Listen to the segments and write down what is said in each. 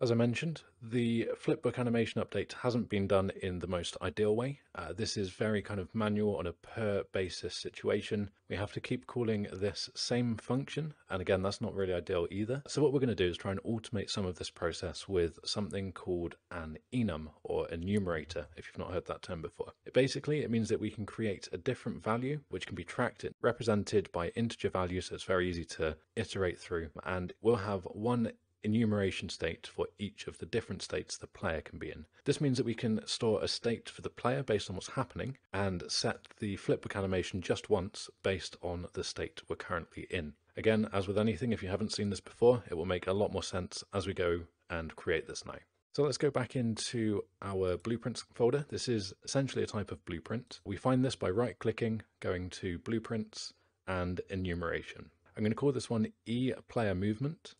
As I mentioned, the flipbook animation update hasn't been done in the most ideal way. Uh, this is very kind of manual on a per basis situation. We have to keep calling this same function, and again, that's not really ideal either. So what we're going to do is try and automate some of this process with something called an enum or enumerator, if you've not heard that term before. It basically, it means that we can create a different value, which can be tracked and represented by integer values, so it's very easy to iterate through, and we'll have one enumeration state for each of the different states the player can be in. This means that we can store a state for the player based on what's happening and set the flipbook animation just once based on the state we're currently in. Again, as with anything, if you haven't seen this before, it will make a lot more sense as we go and create this now. So let's go back into our blueprints folder. This is essentially a type of blueprint. We find this by right clicking, going to blueprints and enumeration. I'm going to call this one E player movement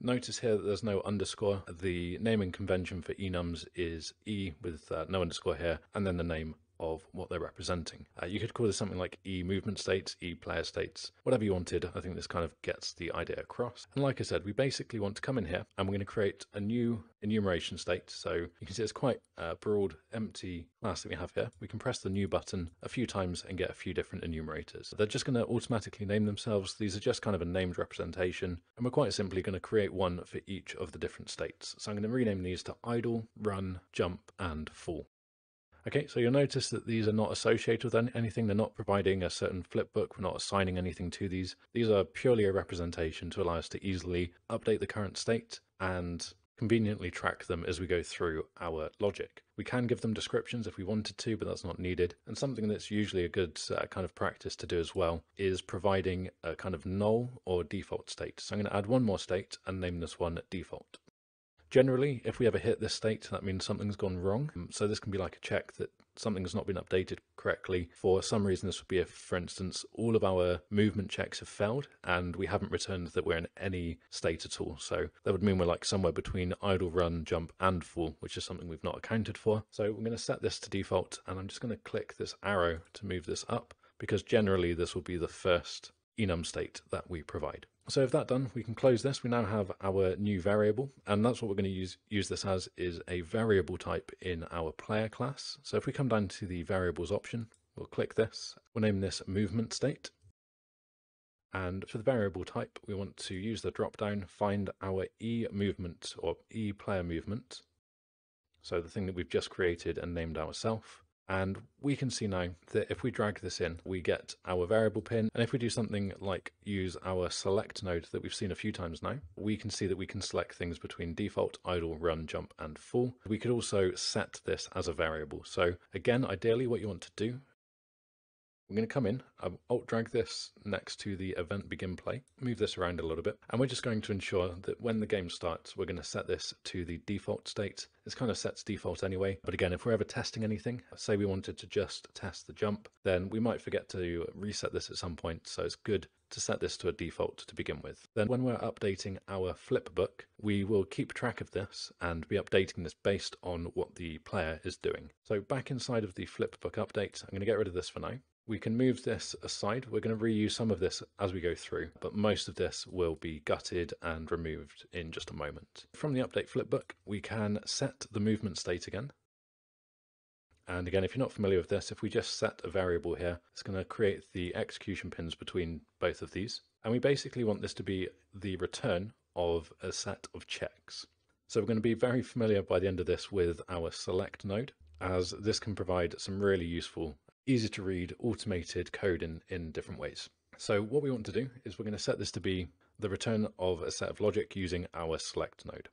Notice here that there's no underscore. The naming convention for enums is E with uh, no underscore here, and then the name of what they're representing. Uh, you could call this something like E movement states, E player states, whatever you wanted. I think this kind of gets the idea across. And like I said, we basically want to come in here and we're going to create a new enumeration state. So you can see it's quite a broad, empty class that we have here. We can press the new button a few times and get a few different enumerators. They're just going to automatically name themselves. These are just kind of a named representation. And we're quite simply going to create one for each of the different states. So I'm going to rename these to idle, run, jump, and fall. Okay, so you'll notice that these are not associated with anything. They're not providing a certain flipbook. We're not assigning anything to these. These are purely a representation to allow us to easily update the current state and conveniently track them as we go through our logic. We can give them descriptions if we wanted to, but that's not needed. And something that's usually a good uh, kind of practice to do as well is providing a kind of null or default state. So I'm going to add one more state and name this one default. Generally, if we ever hit this state, that means something's gone wrong. Um, so this can be like a check that something's not been updated correctly. For some reason, this would be if, for instance, all of our movement checks have failed and we haven't returned that we're in any state at all. So that would mean we're like somewhere between idle, run, jump, and fall, which is something we've not accounted for. So we're going to set this to default and I'm just going to click this arrow to move this up because generally this will be the first enum state that we provide. So if that done, we can close this. We now have our new variable, and that's what we're going to use, use this as is a variable type in our player class. So if we come down to the variables option, we'll click this. We'll name this movement state. And for the variable type, we want to use the drop down, find our E movement or E player movement. So the thing that we've just created and named ourselves. And we can see now that if we drag this in, we get our variable pin. And if we do something like use our select node that we've seen a few times now, we can see that we can select things between default, idle, run, jump, and fall. We could also set this as a variable. So again, ideally what you want to do we're going to come in, I'll alt drag this next to the event begin play, move this around a little bit, and we're just going to ensure that when the game starts, we're going to set this to the default state. This kind of sets default anyway, but again, if we're ever testing anything, say we wanted to just test the jump, then we might forget to reset this at some point, so it's good to set this to a default to begin with. Then when we're updating our flipbook, we will keep track of this and be updating this based on what the player is doing. So back inside of the flipbook update, I'm going to get rid of this for now. We can move this aside. We're going to reuse some of this as we go through, but most of this will be gutted and removed in just a moment. From the update flipbook, we can set the movement state again. And again, if you're not familiar with this, if we just set a variable here, it's going to create the execution pins between both of these. And we basically want this to be the return of a set of checks. So we're going to be very familiar by the end of this with our select node, as this can provide some really useful easy to read automated code in, in different ways. So what we want to do is we're going to set this to be the return of a set of logic using our select node.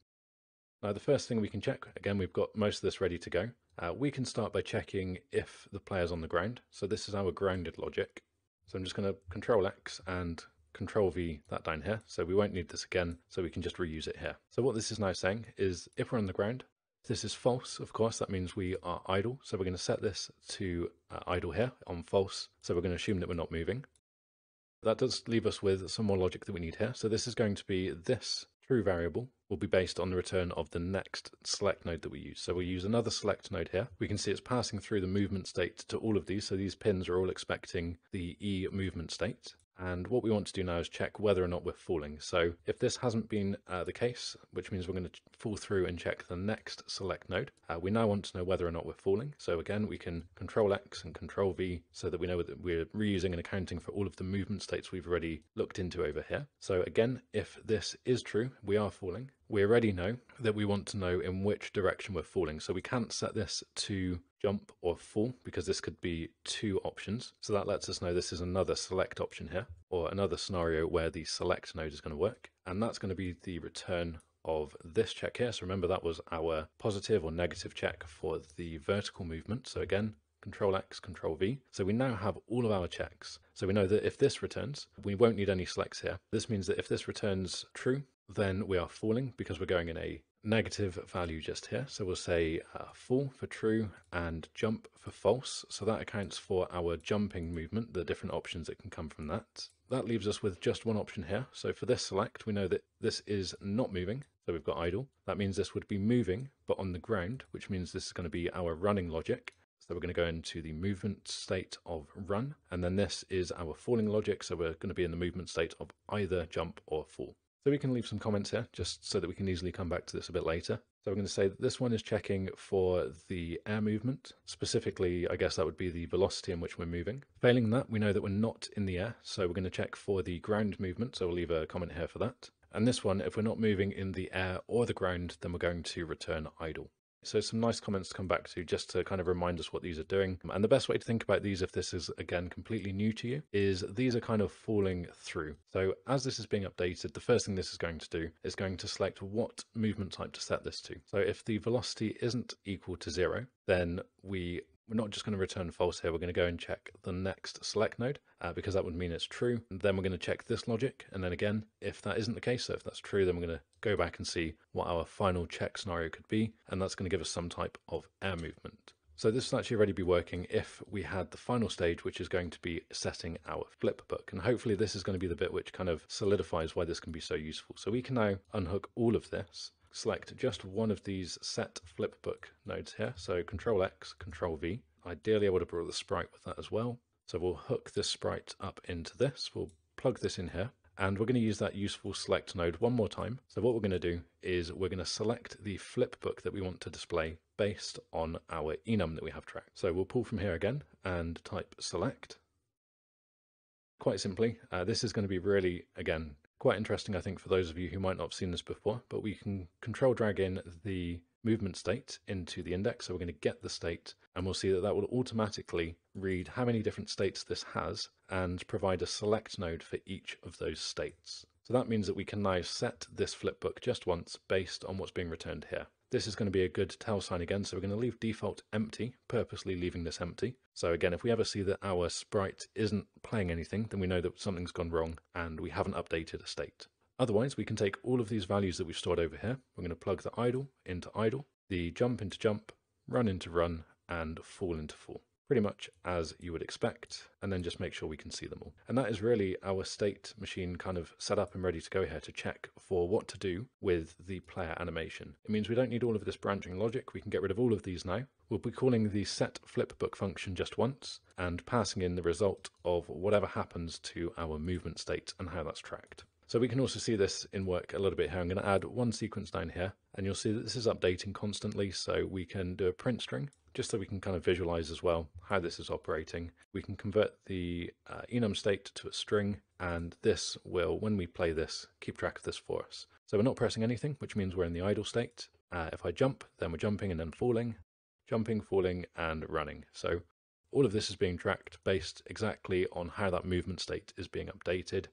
Now the first thing we can check, again we've got most of this ready to go, uh, we can start by checking if the player's on the ground. So this is our grounded logic. So I'm just going to control X and control V that down here. So we won't need this again, so we can just reuse it here. So what this is now saying is if we're on the ground, this is false, of course, that means we are idle. So we're going to set this to uh, idle here on false. So we're going to assume that we're not moving. That does leave us with some more logic that we need here. So this is going to be this true variable will be based on the return of the next select node that we use. So we'll use another select node here. We can see it's passing through the movement state to all of these. So these pins are all expecting the E movement state. And what we want to do now is check whether or not we're falling. So if this hasn't been uh, the case, which means we're going to fall through and check the next select node, uh, we now want to know whether or not we're falling. So again, we can control X and control V so that we know that we're reusing and accounting for all of the movement states we've already looked into over here. So again, if this is true, we are falling we already know that we want to know in which direction we're falling. So we can't set this to jump or fall because this could be two options. So that lets us know this is another select option here or another scenario where the select node is going to work. And that's going to be the return of this check here. So remember that was our positive or negative check for the vertical movement. So again, Control X, Control V. So we now have all of our checks. So we know that if this returns, we won't need any selects here. This means that if this returns true, then we are falling because we're going in a negative value just here. So we'll say uh, fall for true and jump for false. So that accounts for our jumping movement, the different options that can come from that. That leaves us with just one option here. So for this select, we know that this is not moving. So we've got idle. That means this would be moving, but on the ground, which means this is going to be our running logic. So we're going to go into the movement state of run, and then this is our falling logic. So we're going to be in the movement state of either jump or fall. So we can leave some comments here just so that we can easily come back to this a bit later. So we're going to say that this one is checking for the air movement. Specifically, I guess that would be the velocity in which we're moving. Failing that, we know that we're not in the air. So we're going to check for the ground movement. So we'll leave a comment here for that. And this one, if we're not moving in the air or the ground, then we're going to return idle. So some nice comments to come back to just to kind of remind us what these are doing. And the best way to think about these, if this is again completely new to you, is these are kind of falling through. So as this is being updated, the first thing this is going to do is going to select what movement type to set this to. So if the velocity isn't equal to zero, then we we're not just going to return false here, we're going to go and check the next select node uh, because that would mean it's true. And then we're going to check this logic. And then again, if that isn't the case, so if that's true, then we're going to go back and see what our final check scenario could be. And that's going to give us some type of air movement. So this will actually already be working if we had the final stage, which is going to be setting our flip book. And hopefully this is going to be the bit which kind of solidifies why this can be so useful. So we can now unhook all of this select just one of these set flipbook nodes here. So Control X, Control V. Ideally, I would have brought the sprite with that as well. So we'll hook this sprite up into this. We'll plug this in here. And we're going to use that useful select node one more time. So what we're going to do is we're going to select the flipbook that we want to display based on our enum that we have tracked. So we'll pull from here again and type select. Quite simply, uh, this is going to be really, again, quite interesting, I think, for those of you who might not have seen this before, but we can control drag in the movement state into the index. So we're going to get the state and we'll see that that will automatically read how many different states this has and provide a select node for each of those states. So that means that we can now set this flipbook just once based on what's being returned here. This is going to be a good tell sign again, so we're going to leave default empty, purposely leaving this empty. So again, if we ever see that our sprite isn't playing anything, then we know that something's gone wrong and we haven't updated a state. Otherwise, we can take all of these values that we've stored over here. We're going to plug the idle into idle, the jump into jump, run into run, and fall into fall pretty much as you would expect, and then just make sure we can see them all. And that is really our state machine kind of set up and ready to go here to check for what to do with the player animation. It means we don't need all of this branching logic, we can get rid of all of these now. We'll be calling the set flipbook function just once and passing in the result of whatever happens to our movement state and how that's tracked. So we can also see this in work a little bit here. I'm going to add one sequence down here and you'll see that this is updating constantly. So we can do a print string just so we can kind of visualize as well how this is operating. We can convert the uh, enum state to a string, and this will, when we play this, keep track of this for us. So we're not pressing anything, which means we're in the idle state. Uh, if I jump, then we're jumping and then falling, jumping, falling, and running. So all of this is being tracked based exactly on how that movement state is being updated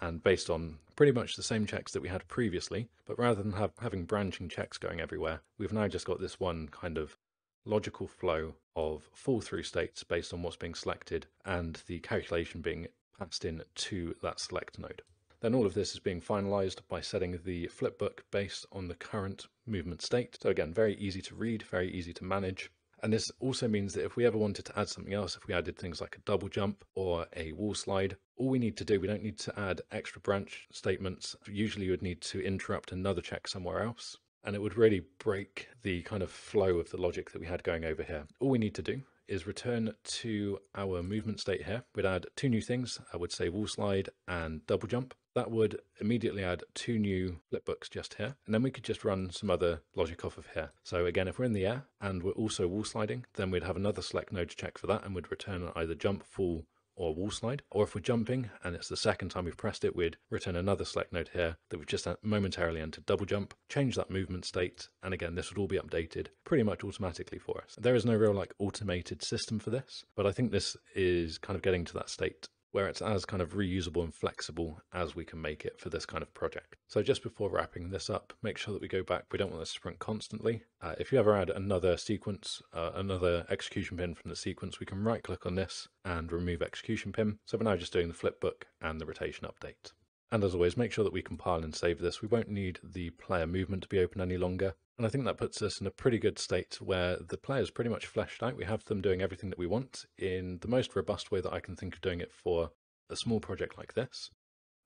and based on pretty much the same checks that we had previously, but rather than have, having branching checks going everywhere, we've now just got this one kind of logical flow of fall through states based on what's being selected and the calculation being passed in to that select node. Then all of this is being finalized by setting the flipbook based on the current movement state. So again, very easy to read, very easy to manage. And this also means that if we ever wanted to add something else, if we added things like a double jump or a wall slide, all we need to do, we don't need to add extra branch statements. Usually you would need to interrupt another check somewhere else and it would really break the kind of flow of the logic that we had going over here. All we need to do is return to our movement state here. We'd add two new things. I would say wall slide and double jump. That would immediately add two new flipbooks just here. And then we could just run some other logic off of here. So again, if we're in the air and we're also wall sliding, then we'd have another select node to check for that and would return either jump, fall, or wall slide. Or if we're jumping and it's the second time we've pressed it, we'd return another select node here that we've just momentarily entered double jump, change that movement state, and again, this would all be updated pretty much automatically for us. There is no real like automated system for this, but I think this is kind of getting to that state where it's as kind of reusable and flexible as we can make it for this kind of project. So just before wrapping this up, make sure that we go back. We don't want this to sprint constantly. Uh, if you ever add another sequence, uh, another execution pin from the sequence, we can right click on this and remove execution pin. So we're now just doing the flipbook and the rotation update. And as always, make sure that we compile and save this. We won't need the player movement to be open any longer. And I think that puts us in a pretty good state where the player is pretty much fleshed out. We have them doing everything that we want in the most robust way that I can think of doing it for a small project like this.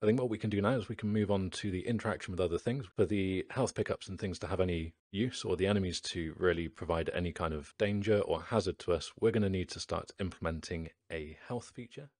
I think what we can do now is we can move on to the interaction with other things. For the health pickups and things to have any use, or the enemies to really provide any kind of danger or hazard to us, we're going to need to start implementing a health feature.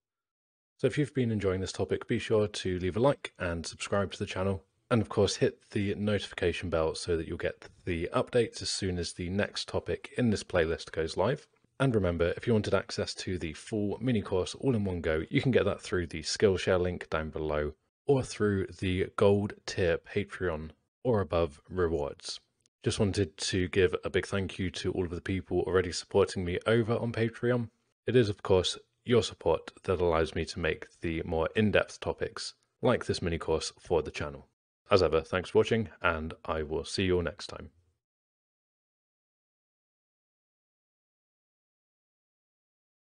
So if you've been enjoying this topic, be sure to leave a like and subscribe to the channel. And of course, hit the notification bell so that you'll get the updates as soon as the next topic in this playlist goes live. And remember, if you wanted access to the full mini course all in one go, you can get that through the Skillshare link down below or through the gold tier Patreon or above rewards. Just wanted to give a big thank you to all of the people already supporting me over on Patreon. It is, of course, your support that allows me to make the more in-depth topics like this mini course for the channel. As ever, thanks for watching and I will see you all next time.